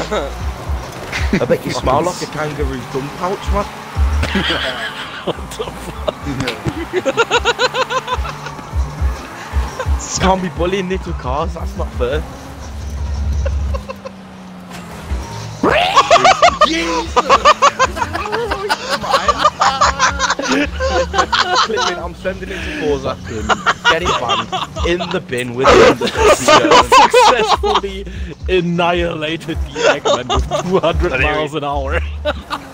I bet you smell like a kangaroo thumb pouch, man. what the fuck? Can't be bullying little cars, that's not fair. Clipping, I'm sending it to Forza. Get it banned. In the bin with the Successfully annihilated the Eggman with 200 Anyway. miles an hour.